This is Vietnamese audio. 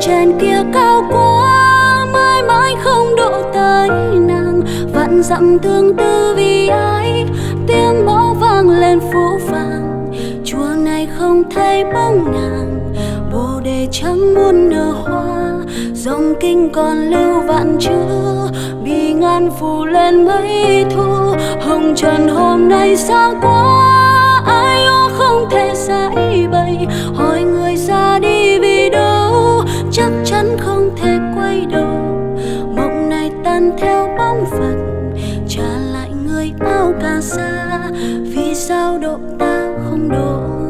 trên kia cao quá, mãi mãi không độ tới nàng. Vạn dặm tương tư vì ai, tiếng mõ vang lên phố vàng chùa này không thấy bóng nàng, bồ đề trắng muôn nở hoa. Dòng kinh còn lưu vạn chữ bi ngàn phủ lên mấy thu. Hồng trần hôm nay xa quá chắn không thể quay đầu. Mộng này tan theo bóng phật, trả lại người áo cà sa vì sao độ ta không độ?